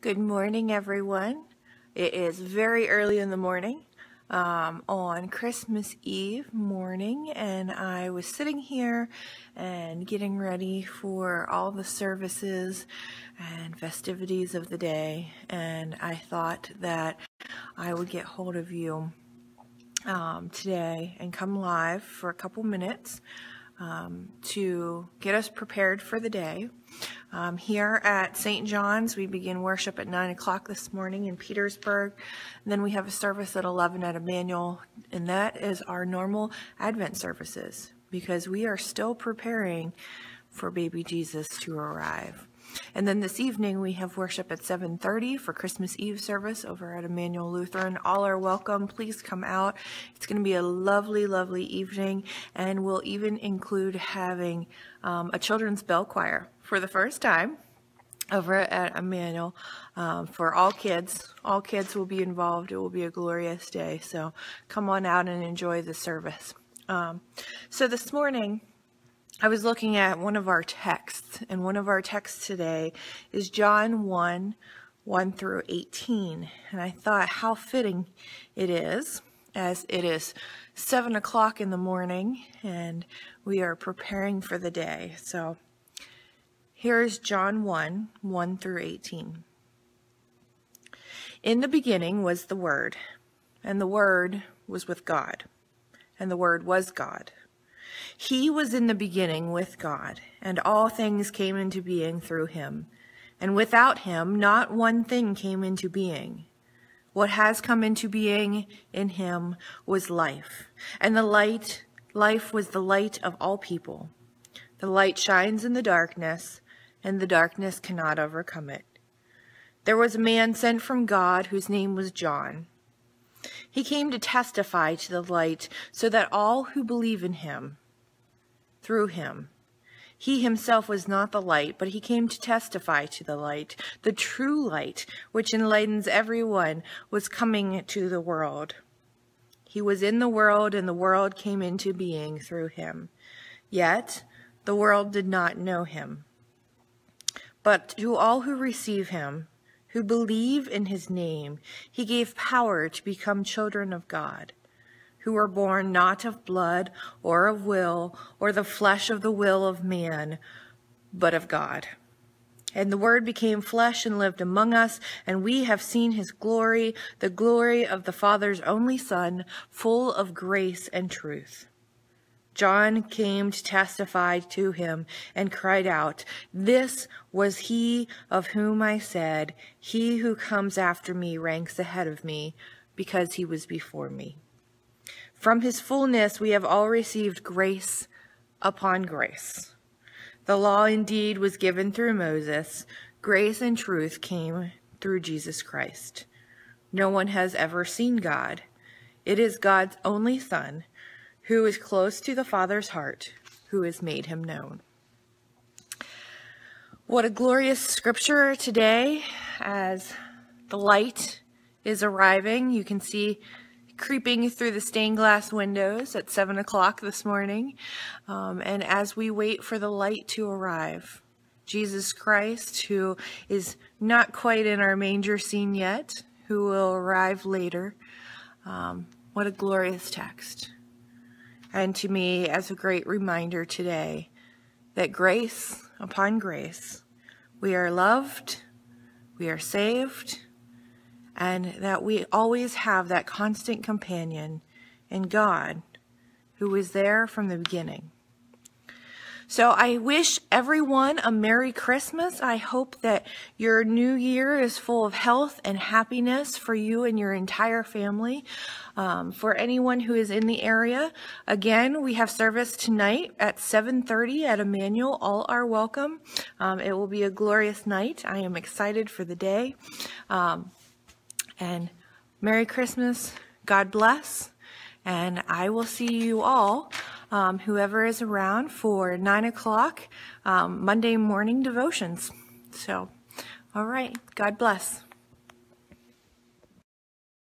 Good morning, everyone. It is very early in the morning um, on Christmas Eve morning, and I was sitting here and getting ready for all the services and festivities of the day, and I thought that I would get hold of you um, today and come live for a couple minutes um, to get us prepared for the day. Um, here at St. John's, we begin worship at 9 o'clock this morning in Petersburg. And then we have a service at 11 at Emmanuel, and that is our normal Advent services because we are still preparing for baby Jesus to arrive. And then this evening we have worship at 7.30 for Christmas Eve service over at Emmanuel Lutheran. All are welcome. Please come out. It's going to be a lovely, lovely evening. And we'll even include having um, a children's bell choir for the first time over at Emmanuel um, for all kids. All kids will be involved. It will be a glorious day. So come on out and enjoy the service. Um, so this morning, I was looking at one of our texts, and one of our texts today is John 1 1 through 18. And I thought how fitting it is, as it is 7 o'clock in the morning, and we are preparing for the day. So here's John 1 1 through 18. In the beginning was the Word, and the Word was with God, and the Word was God. He was in the beginning with God, and all things came into being through him. And without him, not one thing came into being. What has come into being in him was life, and the light, life was the light of all people. The light shines in the darkness, and the darkness cannot overcome it. There was a man sent from God whose name was John. He came to testify to the light so that all who believe in him through him. He himself was not the light, but he came to testify to the light. The true light, which enlightens everyone, was coming to the world. He was in the world, and the world came into being through him. Yet the world did not know him. But to all who receive him, who believe in his name, he gave power to become children of God who were born not of blood or of will or the flesh of the will of man, but of God. And the Word became flesh and lived among us, and we have seen his glory, the glory of the Father's only Son, full of grace and truth. John came to testify to him and cried out, This was he of whom I said, He who comes after me ranks ahead of me, because he was before me. From his fullness we have all received grace upon grace. The law indeed was given through Moses. Grace and truth came through Jesus Christ. No one has ever seen God. It is God's only Son, who is close to the Father's heart, who has made him known. What a glorious scripture today as the light is arriving. You can see creeping through the stained glass windows at 7 o'clock this morning. Um, and as we wait for the light to arrive, Jesus Christ, who is not quite in our manger scene yet, who will arrive later. Um, what a glorious text. And to me, as a great reminder today, that grace upon grace, we are loved, we are saved, and that we always have that constant companion in God who was there from the beginning. So I wish everyone a Merry Christmas. I hope that your new year is full of health and happiness for you and your entire family. Um, for anyone who is in the area, again, we have service tonight at 7.30 at Emmanuel. All are welcome. Um, it will be a glorious night. I am excited for the day. Um, and Merry Christmas. God bless. And I will see you all, um, whoever is around, for 9 o'clock um, Monday morning devotions. So, all right. God bless.